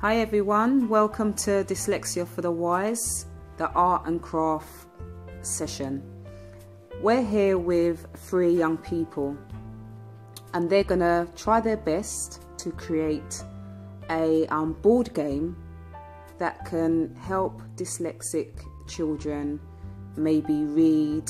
Hi everyone, welcome to Dyslexia for the Wise, the art and craft session. We're here with three young people and they're gonna try their best to create a um, board game that can help dyslexic children maybe read,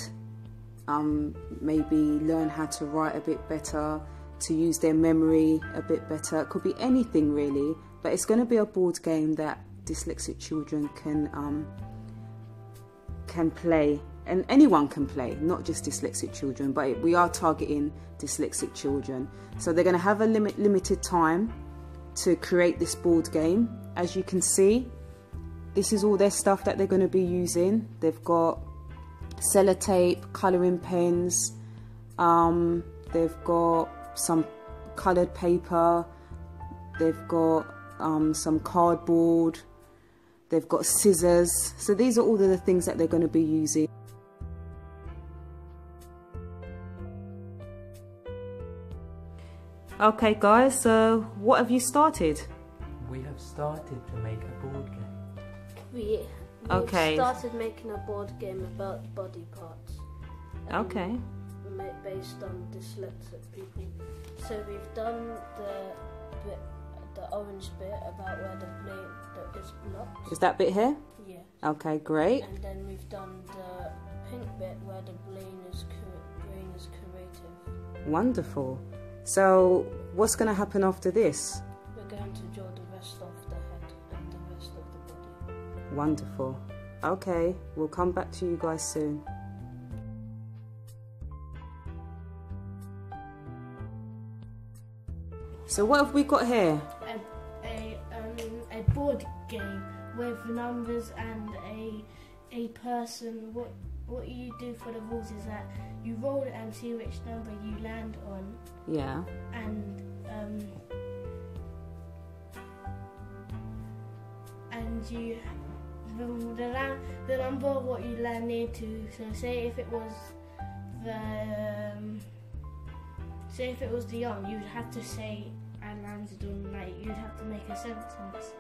um, maybe learn how to write a bit better, to use their memory a bit better. It could be anything really, but it's going to be a board game that dyslexic children can um, can play, and anyone can play, not just dyslexic children. But we are targeting dyslexic children, so they're going to have a limit limited time to create this board game. As you can see, this is all their stuff that they're going to be using. They've got sellotape, colouring pens. Um, they've got some coloured paper. They've got um, some cardboard. They've got scissors. So these are all the things that they're going to be using. Okay guys, so what have you started? We have started to make a board game. We, we Okay. started making a board game about body parts. um, Okay. Based on dyslexic people. So we've done the orange bit about where the blade that is blocked. Is that bit here? Yeah. Okay, great. And then we've done the pink bit where the brain is brain is creative. Wonderful. So, what's going to happen after this? We're going to draw the rest of the head and the rest of the body. Wonderful. Okay, we'll come back to you guys soon. So, what have we got here? Board game with numbers and a a person. What what you do for the rules is that you roll it and see which number you land on, Yeah. and um, and you the the, the number what you land near to. So say if it was the um, say if it was the arm, you'd have to say I landed on like you'd have to make a sentence.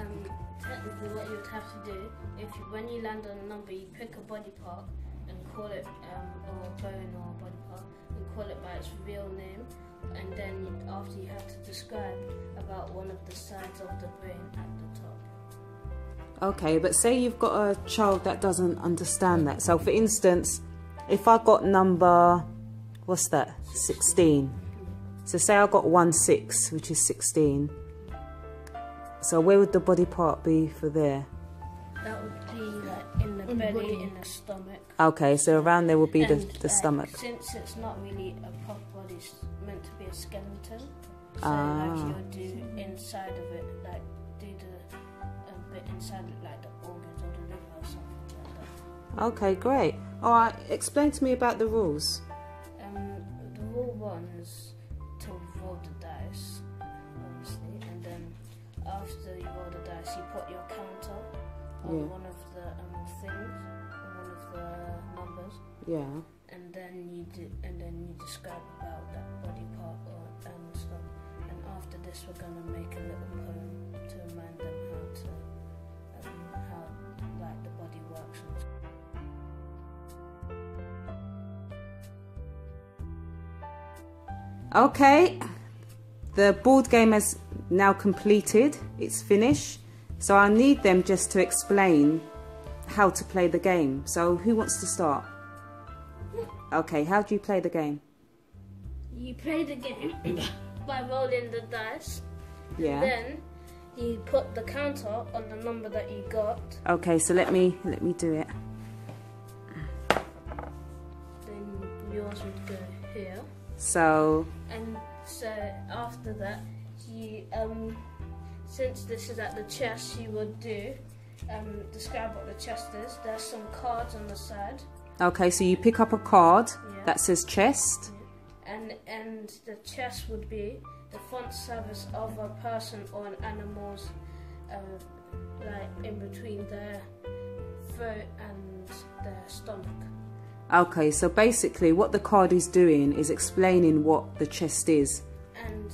Um, technically, what you would have to do, if you, when you land on a number, you pick a body part and call it, um, or a bone or a body part, and call it by its real name, and then after you have to describe about one of the sides of the brain at the top. Okay, but say you've got a child that doesn't understand that. So, for instance, if I got number, what's that? 16. So, say I got 1 6, which is 16. So, where would the body part be for there? That would be like in the In belly, body. in the stomach. Okay, so around there would be the, And, the uh, stomach. Since it's not really a proper body, it's meant to be a skeleton. So Ah. like you'll do inside of it, like do the a bit inside it, like the organs or the liver or something like that. Okay, great. All right, explain to me about the rules. Um, the rule one after you roll the dice, you put your counter on Yeah. one of the um, things, on one of the numbers. Yeah. and then you do, and then you describe about that body part or, and stuff. And after this, we're gonna make a little poem to remind them how to um, how like the body works. Okay, the board game has now completed, it's finished. So I need them just to explain how to play the game. So who wants to start? Okay, how do you play the game? You play the game by rolling the dice. Yeah. Then you put the counter on the number that you got. Okay, so let me let me do it. Then yours would go here. So And so after that, you um, since this is at the chest, you would do um, describe what the chest is. There's some cards on the side, okay, so you pick up a card Yeah. that says chest. and and the chest would be the front surface of a person or an animal's, uh, like in between their throat and their stomach. Okay, so basically what the card is doing is explaining what the chest is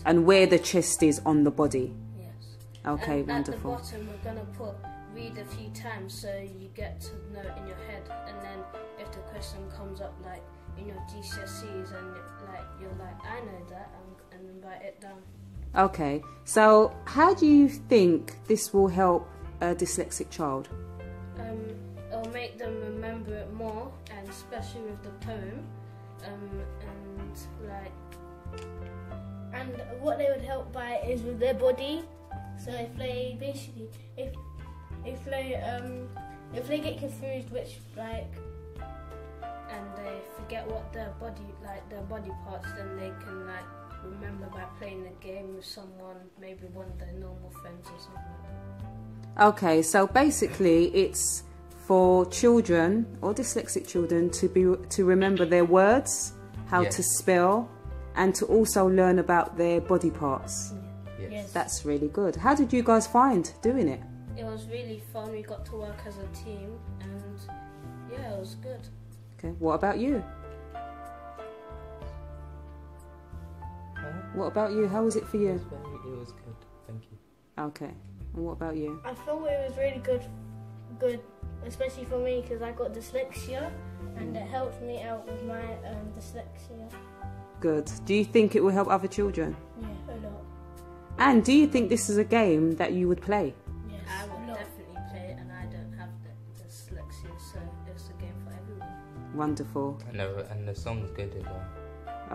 And and where the chest is on the body. yes, Okay, and wonderful. At the bottom, we're gonna put read a few times so you get to know it in your head, and then if the question comes up like in your GCSEs and like you're like I know that, and, and then write it down. Okay, so how do you think this will help a dyslexic child? Um, it'll make them remember it more, and especially with the poem, um, and like And what they would help by is with their body. So if they basically, if if they um if they get confused, which like and they forget what their body like their body parts, then they can like remember by playing the game with someone, maybe one of their normal friends or something. like that. Okay, so basically it's for children or dyslexic children to be to remember their words, how Yes. to spell, and to also learn about their body parts. Yes. yes, That's really good. How did you guys find doing it? It was really fun. We got to work as a team, and yeah, it was good. Okay, what about you? Huh? What about you? How was it for It you? was very, it was good. Thank you. Okay, and what about you? I thought it was really good, good, especially for me because I got dyslexia, and it helped me out with my um, dyslexia. Good. Do you think it will help other children? Yeah, a lot. And do you think this is a game that you would play? Yes, I would definitely play it, and I don't have the dyslexia, so it's a game for everyone. Wonderful. And the, and the song's good as well.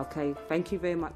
Okay, thank you very much.